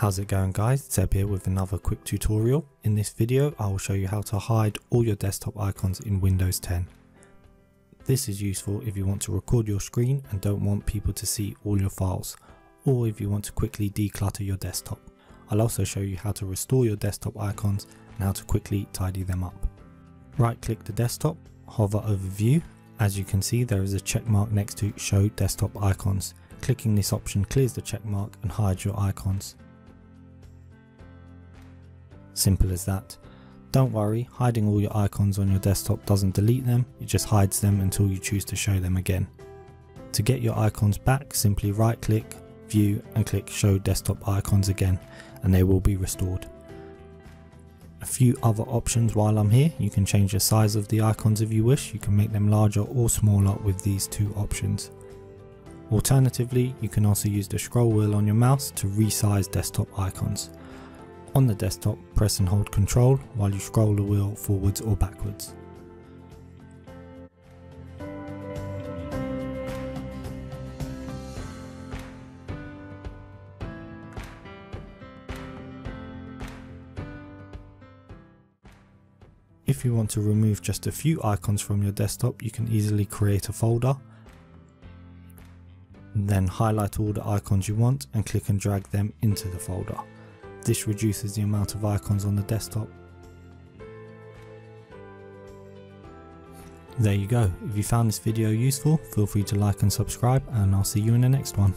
How's it going guys, Seb here with another quick tutorial. In this video I will show you how to hide all your desktop icons in Windows 10. This is useful if you want to record your screen and don't want people to see all your files, or if you want to quickly declutter your desktop. I'll also show you how to restore your desktop icons and how to quickly tidy them up. Right click the desktop, hover over view, as you can see there is a check mark next to show desktop icons. Clicking this option clears the check mark and hides your icons. Simple as that. Don't worry, hiding all your icons on your desktop doesn't delete them, it just hides them until you choose to show them again. To get your icons back, simply right click, view and click show desktop icons again and they will be restored. A few other options while I'm here, you can change the size of the icons if you wish, you can make them larger or smaller with these two options. Alternatively, you can also use the scroll wheel on your mouse to resize desktop icons. On the desktop, press and hold Control while you scroll the wheel forwards or backwards. If you want to remove just a few icons from your desktop, you can easily create a folder. Then highlight all the icons you want and click and drag them into the folder. This reduces the amount of icons on the desktop. There you go. If you found this video useful, feel free to like and subscribe and I'll see you in the next one.